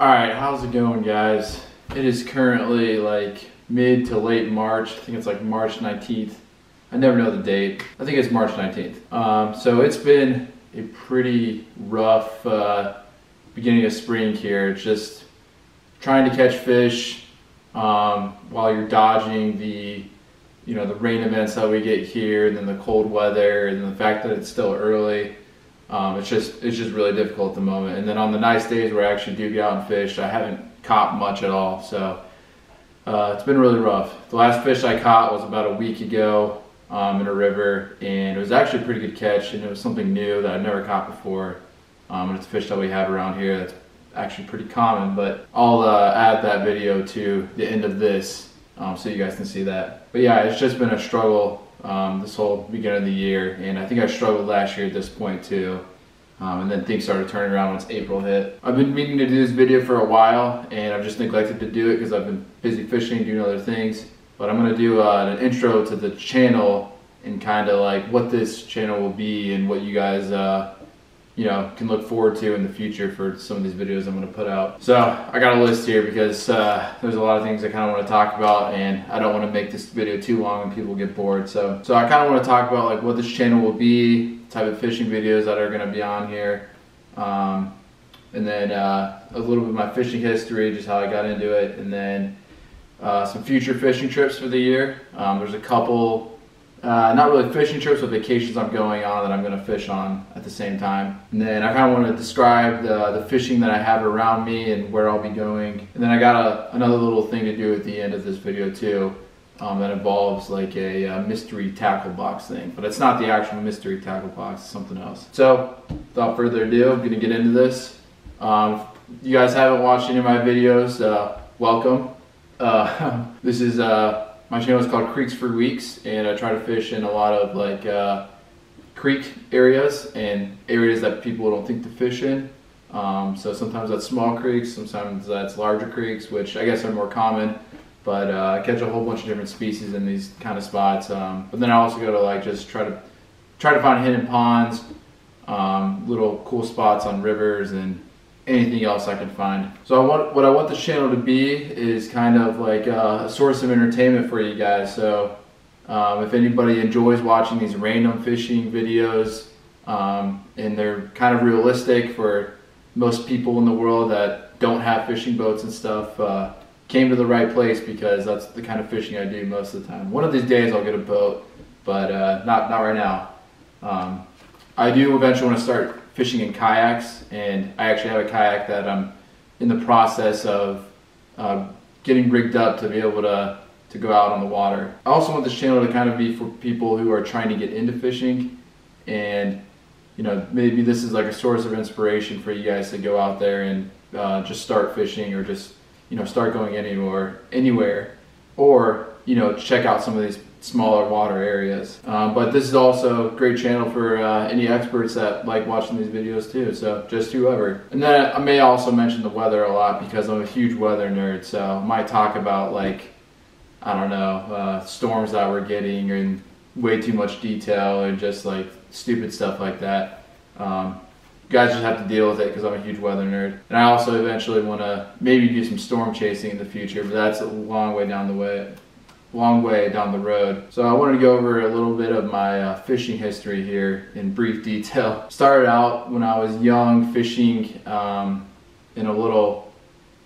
All right, how's it going, guys? It is currently like mid to late March. I think it's like March 19th. I never know the date. I think it's March 19th. Um, so it's been a pretty rough uh, beginning of spring here. It's just trying to catch fish um, while you're dodging the you know the rain events that we get here, and then the cold weather, and the fact that it's still early. Um, it's just it's just really difficult at the moment. And then on the nice days where I actually do get out and fish, I haven't caught much at all. So uh, it's been really rough. The last fish I caught was about a week ago um, in a river, and it was actually a pretty good catch, and it was something new that I've never caught before. Um, and it's a fish that we have around here that's actually pretty common. But I'll uh, add that video to the end of this um, so you guys can see that. But yeah, it's just been a struggle um, this whole beginning of the year, and I think I struggled last year at this point too. Um, and then things started turning around once April hit. I've been meaning to do this video for a while, and I've just neglected to do it because I've been busy fishing, doing other things. But I'm gonna do uh, an intro to the channel and kind of like what this channel will be and what you guys uh, you know, can look forward to in the future for some of these videos I'm going to put out. So I got a list here because uh, there's a lot of things I kind of want to talk about and I don't want to make this video too long and people get bored. So, so I kind of want to talk about like what this channel will be, type of fishing videos that are going to be on here. Um, and then uh, a little bit of my fishing history, just how I got into it, and then uh, some future fishing trips for the year. Um, there's a couple uh, not really fishing trips, but vacations I'm going on that I'm going to fish on at the same time. And then I kind of want to describe the, the fishing that I have around me and where I'll be going. And then I got a, another little thing to do at the end of this video too. Um, that involves like a, a, mystery tackle box thing, but it's not the actual mystery tackle box, it's something else. So, without further ado, I'm gonna get into this. Um, you guys haven't watched any of my videos, uh, welcome. Uh, this is uh, my channel is called Creeks for Weeks, and I try to fish in a lot of like uh, creek areas and areas that people don't think to fish in. Um, so sometimes that's small creeks, sometimes that's larger creeks, which I guess are more common. But uh, I catch a whole bunch of different species in these kind of spots. Um, but then I also go to like just try to try to find hidden ponds, um, little cool spots on rivers, and anything else I can find. So I want what I want this channel to be is kind of like a source of entertainment for you guys. So um, if anybody enjoys watching these random fishing videos um, and they're kind of realistic for most people in the world that don't have fishing boats and stuff, uh, came to the right place because that's the kind of fishing I do most of the time. One of these days I'll get a boat, but uh, not not right now. Um, I do eventually want to start fishing in kayaks, and I actually have a kayak that I'm in the process of uh, getting rigged up to be able to to go out on the water. I also want this channel to kind of be for people who are trying to get into fishing, and you know maybe this is like a source of inspiration for you guys to go out there and uh, just start fishing or just you know start going anywhere anywhere, or you know check out some of these smaller water areas. Um, but this is also a great channel for uh, any experts that like watching these videos too. So just whoever. And then I may also mention the weather a lot because I'm a huge weather nerd. So I might talk about like, I don't know, uh, storms that we're getting and way too much detail and just like stupid stuff like that. Um, guys just have to deal with it because I'm a huge weather nerd. And I also eventually want to maybe do some storm chasing in the future, but that's a long way down the way long way down the road. So I wanted to go over a little bit of my uh, fishing history here in brief detail. Started out when I was young fishing um, in a little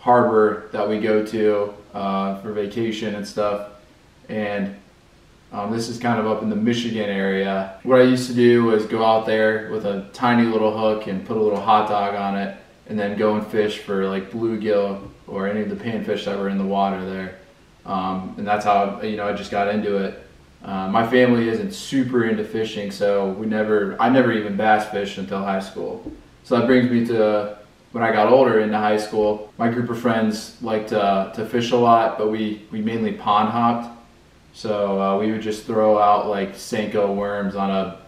harbor that we go to uh, for vacation and stuff. And um, this is kind of up in the Michigan area. What I used to do was go out there with a tiny little hook and put a little hot dog on it and then go and fish for like bluegill or any of the panfish that were in the water there. Um, and that's how you know I just got into it. Uh, my family isn't super into fishing, so we never I never even bass fished until high school. So that brings me to when I got older into high school. My group of friends liked to, to fish a lot, but we we mainly pond hopped. So uh, we would just throw out like Senko worms on a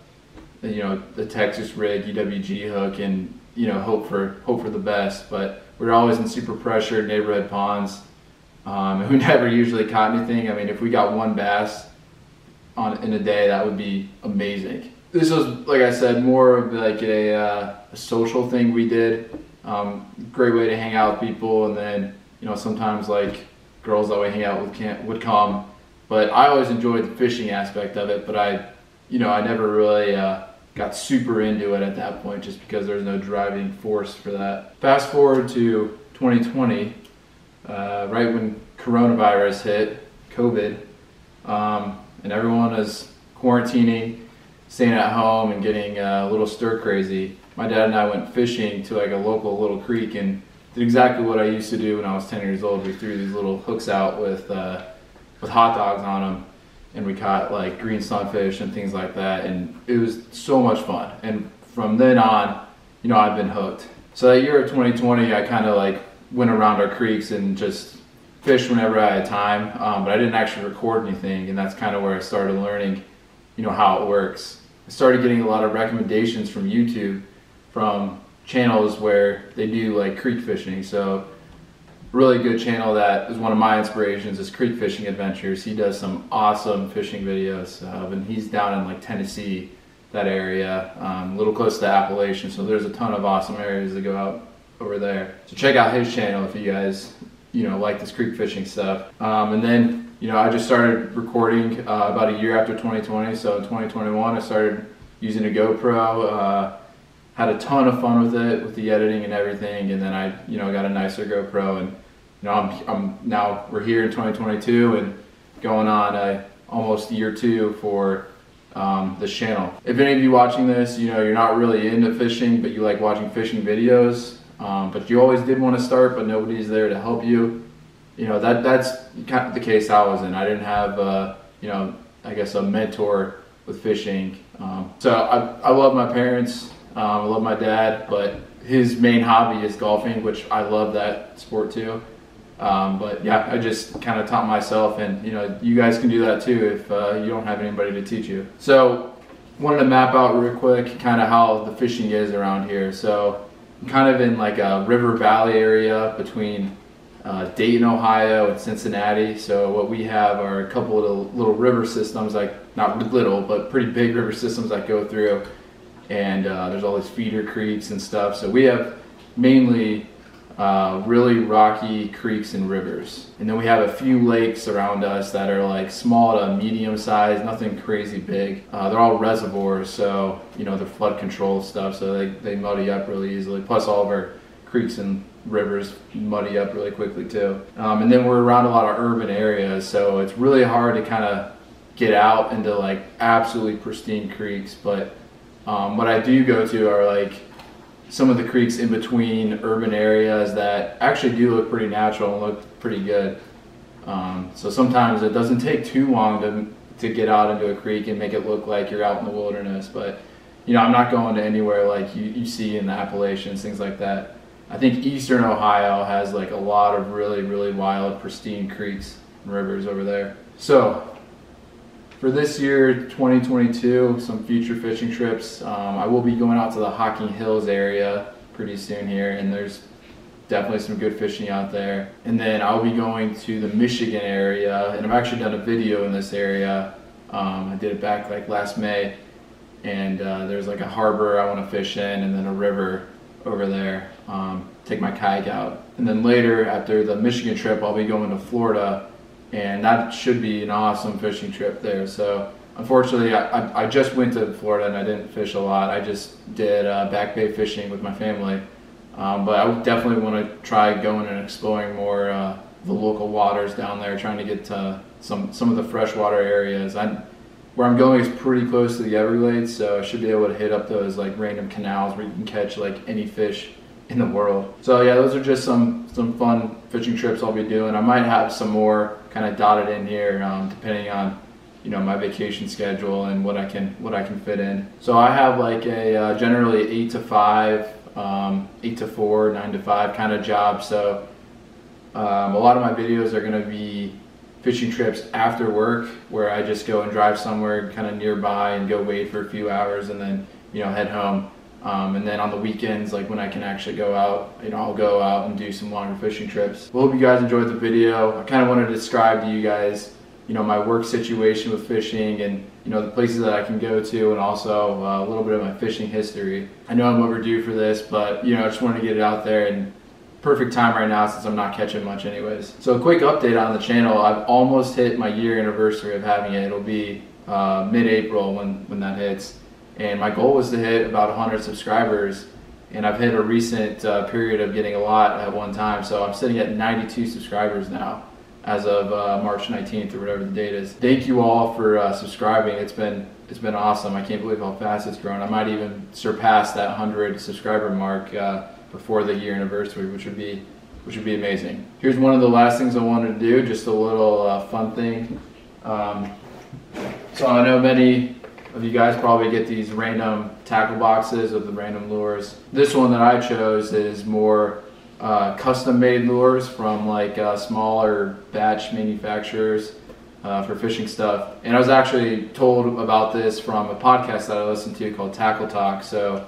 you know the Texas rig EWG hook and you know hope for hope for the best. But we are always in super pressured neighborhood ponds um, who never usually caught anything. I mean, if we got one bass on in a day, that would be amazing. This was, like I said, more of like a, uh, a social thing we did. Um, great way to hang out with people, and then you know sometimes like girls that we hang out with can't would come. But I always enjoyed the fishing aspect of it. But I, you know, I never really uh, got super into it at that point, just because there's no driving force for that. Fast forward to 2020, uh, right when coronavirus hit, COVID, um, and everyone is quarantining, staying at home, and getting uh, a little stir crazy. My dad and I went fishing to like a local little creek and did exactly what I used to do when I was 10 years old. We threw these little hooks out with uh, with hot dogs on them, and we caught like green sunfish and things like that, and it was so much fun. And from then on, you know, I've been hooked. So that year of 2020, I kind of like went around our creeks and just fished whenever I had time, um, but I didn't actually record anything, and that's kind of where I started learning, you know, how it works. I started getting a lot of recommendations from YouTube from channels where they do like creek fishing. So really good channel that is one of my inspirations is Creek Fishing Adventures. He does some awesome fishing videos, uh, and he's down in like Tennessee, that area, um, a little close to Appalachian. So there's a ton of awesome areas to go out over there. So check out his channel if you guys, you know, like this creek fishing stuff. Um, and then, you know, I just started recording uh, about a year after 2020. So in 2021, I started using a GoPro. Uh, had a ton of fun with it, with the editing and everything. And then I, you know, got a nicer GoPro, and you know, I'm, I'm now we're here in 2022 and going on a, almost year two for um, this channel. If any of you watching this, you know, you're not really into fishing, but you like watching fishing videos, um, but you always did want to start, but nobody's there to help you. You know, that that's kind of the case I was in. I didn't have, uh, you know, I guess a mentor with fishing. Um, so I, I love my parents. Um, I love my dad, but his main hobby is golfing, which I love that sport too. Um, but yeah, I just kind of taught myself, and you know, you guys can do that too if uh, you don't have anybody to teach you. So, wanted to map out real quick kind of how the fishing is around here. So, kind of in like a river valley area between uh, Dayton, Ohio, and Cincinnati. So, what we have are a couple of little river systems, like not little, but pretty big river systems that go through and uh, there's all these feeder creeks and stuff. So we have mainly uh, really rocky creeks and rivers. And then we have a few lakes around us that are like small to medium size, nothing crazy big. Uh, they're all reservoirs, so you know, they're flood control stuff, so they, they muddy up really easily. Plus all of our creeks and rivers muddy up really quickly too. Um, and then we're around a lot of urban areas, so it's really hard to kind of get out into like absolutely pristine creeks, but um, what I do go to are like some of the creeks in between urban areas that actually do look pretty natural and look pretty good. Um, so sometimes it doesn't take too long to, to get out into a creek and make it look like you're out in the wilderness. But you know, I'm not going to anywhere like you, you see in the Appalachians, things like that. I think eastern Ohio has like a lot of really, really wild, pristine creeks and rivers over there. So for this year, 2022, some future fishing trips. Um, I will be going out to the Hocking Hills area pretty soon here, and there's definitely some good fishing out there. And then I'll be going to the Michigan area, and I've actually done a video in this area. Um, I did it back like last May, and uh, there's like a harbor I want to fish in, and then a river over there. Um, take my kayak out, and then later after the Michigan trip, I'll be going to Florida and that should be an awesome fishing trip there. So unfortunately, I, I just went to Florida and I didn't fish a lot. I just did uh, back bay fishing with my family. Um, but I definitely want to try going and exploring more uh, the local waters down there, trying to get to some some of the freshwater areas. I, where I'm going is pretty close to the Everglades, so I should be able to hit up those like random canals where you can catch like any fish in the world. So yeah, those are just some some fun fishing trips I'll be doing. I might have some more kind of dotted in here, um, depending on you know my vacation schedule and what I can what I can fit in. So I have like a uh, generally eight to five, um, eight to four, nine to five kind of job. So um, a lot of my videos are going to be fishing trips after work, where I just go and drive somewhere kind of nearby and go wait for a few hours and then you know head home. Um, and then on the weekends, like when I can actually go out, you know, I'll go out and do some longer fishing trips. Well, hope you guys enjoyed the video. I kind of wanted to describe to you guys, you know, my work situation with fishing and, you know, the places that I can go to and also uh, a little bit of my fishing history. I know I'm overdue for this, but, you know, I just wanted to get it out there and perfect time right now since I'm not catching much anyways. So a quick update on the channel. I've almost hit my year anniversary of having it. It'll be uh, mid-April when, when that hits. And my goal was to hit about 100 subscribers and I've hit a recent uh, period of getting a lot at one time. So I'm sitting at 92 subscribers now as of uh, March 19th or whatever the date is. Thank you all for uh, subscribing. It's been it's been awesome. I can't believe how fast it's grown. I might even surpass that 100 subscriber mark uh, before the year anniversary, which would be which would be amazing. Here's one of the last things I wanted to do, just a little uh, fun thing. Um, so I know many of you guys probably get these random tackle boxes with the random lures. This one that I chose is more uh, custom made lures from like uh, smaller batch manufacturers uh, for fishing stuff. And I was actually told about this from a podcast that I listened to called Tackle Talk. So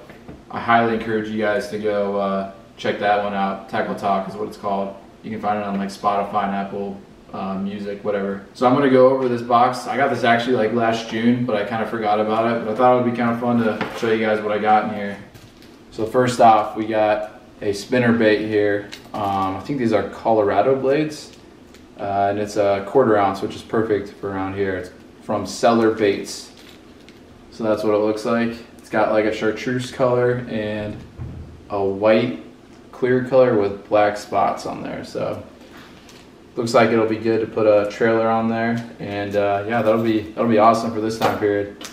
I highly encourage you guys to go uh, check that one out. Tackle Talk is what it's called. You can find it on like Spotify and Apple um, music, whatever. So I'm gonna go over this box. I got this actually like last June, but I kind of forgot about it. But I thought it would be kind of fun to show you guys what I got in here. So first off, we got a spinner bait here. Um, I think these are Colorado blades. Uh, and it's a quarter ounce, which is perfect for around here. It's from Cellar Baits. So that's what it looks like. It's got like a chartreuse color and a white clear color with black spots on there. So looks like it'll be good to put a trailer on there. And uh, yeah, that'll be that'll be awesome for this time period.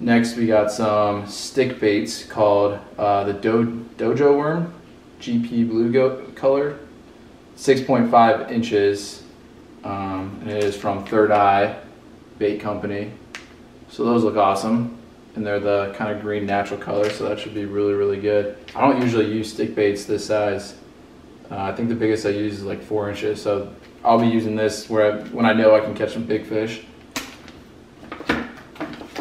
Next, we got some stick baits called uh, the Do- Dojo Worm, GP Blue Goat color, 6.5 inches. Um, and it is from Third Eye Bait Company. So those look awesome. And they're the kind of green natural color, so that should be really, really good. I don't usually use stick baits this size. Uh, I think the biggest I use is like four inches, so I'll be using this where I, when I know I can catch some big fish.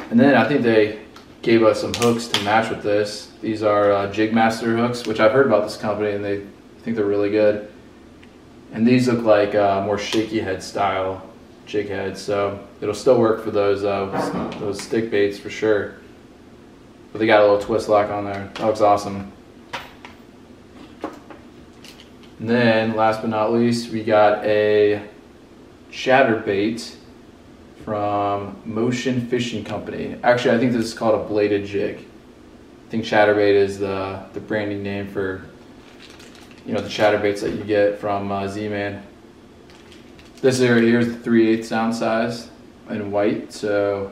And then I think they gave us some hooks to match with this. These are uh, Jigmaster hooks, which I've heard about this company and they think they're really good. And these look like uh, more shaky head style jig heads, so it'll still work for those uh, those stick baits for sure. But they got a little twist lock on there. That looks awesome. And then, last but not least, we got a chatterbait from Motion Fishing Company. Actually, I think this is called a bladed jig. I think chatterbait is the, the branding name for you know the chatterbaits that you get from uh, Z-Man. This area here is the 3 8 ounce size in white, so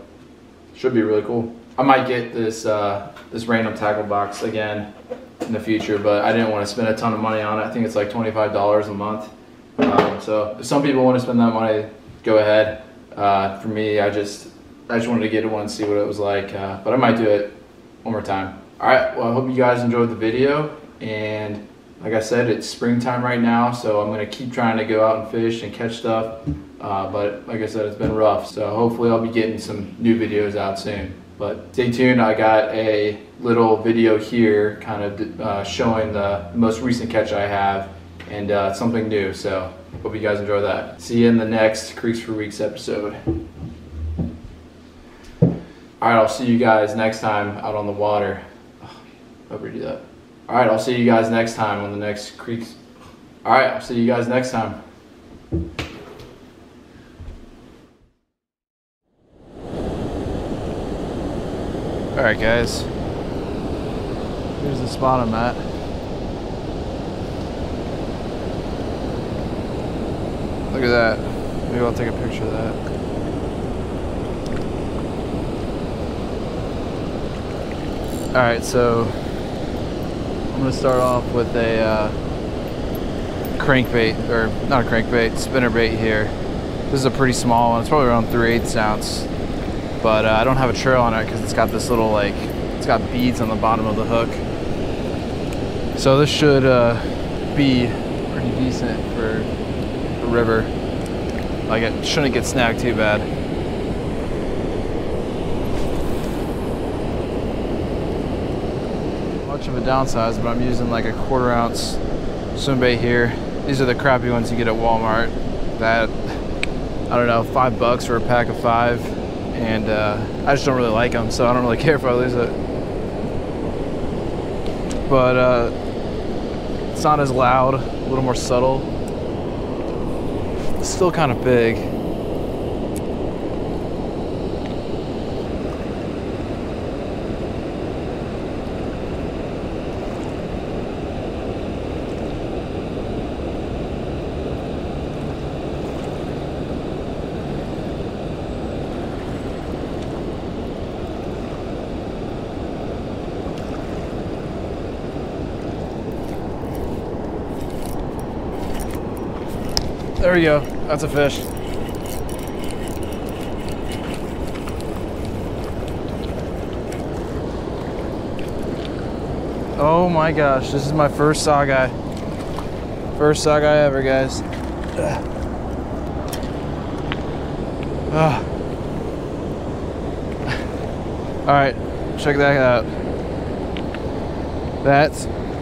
should be really cool. I might get this uh, this random tackle box again in the future, but I didn't want to spend a ton of money on it. I think it's like $25 a month. Um, so if some people want to spend that money, go ahead. Uh, for me, I just I just wanted to get one and see what it was like, uh, but I might do it one more time. All right, well, I hope you guys enjoyed the video, and like I said, it's springtime right now, so I'm gonna keep trying to go out and fish and catch stuff, uh, but like I said, it's been rough, so hopefully I'll be getting some new videos out soon. But stay tuned, I got a little video here kind of uh, showing the most recent catch I have and uh, something new, so hope you guys enjoy that. See you in the next Creeks for Weeks episode. All right, I'll see you guys next time out on the water. Hope we do that. All right, I'll see you guys next time on the next Creeks. All right, I'll see you guys next time. All right, guys. Here's the spot I'm at. Look at that. Maybe I'll take a picture of that. All right, so I'm gonna start off with a uh, crankbait, or not a crankbait, spinner bait here. This is a pretty small one. It's probably around 3 8 ounce but uh, I don't have a trail on it because it's got this little like it's got beads on the bottom of the hook. So this should uh, be pretty decent for a river. Like it shouldn't get snagged too bad. Much of a downsize but I'm using like a quarter ounce swim bait here. These are the crappy ones you get at Walmart that I don't know, five bucks for a pack of five. And uh, I just don't really like them, so I don't really care if I lose it. But uh, it's not as loud, a little more subtle. It's still kind of big. There we go. That's a fish. Oh my gosh, this is my first saugeye. First saugeye ever, guys. Ah. All right, check that out. That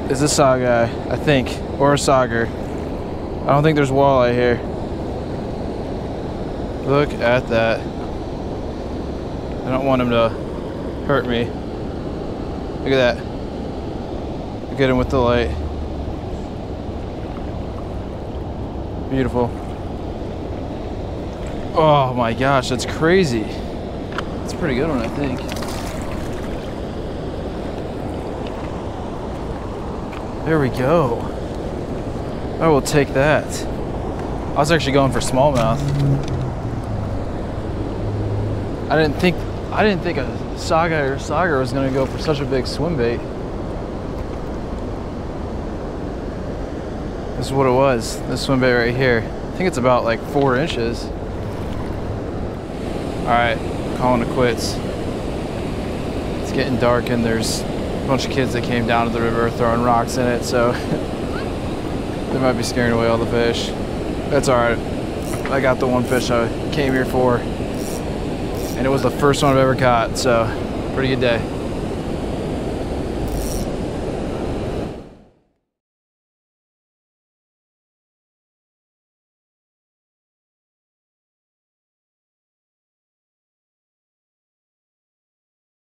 is a saugeye, I think, or a sauger. I don't think there's walleye here. Look at that. I don't want him to hurt me. Look at that. Get him with the light. Beautiful. Oh my gosh, that's crazy. That's a pretty good one, I think. There we go. I will take that. I was actually going for smallmouth. I didn't think I didn't think a saugeye or sauger was gonna go for such a big swim bait. This is what it was. This swim bait right here. I think it's about like four inches. Alright, calling it quits. It's getting dark and there's a bunch of kids that came down to the river throwing rocks in it, so they might be scaring away all the fish. That's alright. I got the one fish I came here for. And it was the first one I've ever caught, so pretty good day.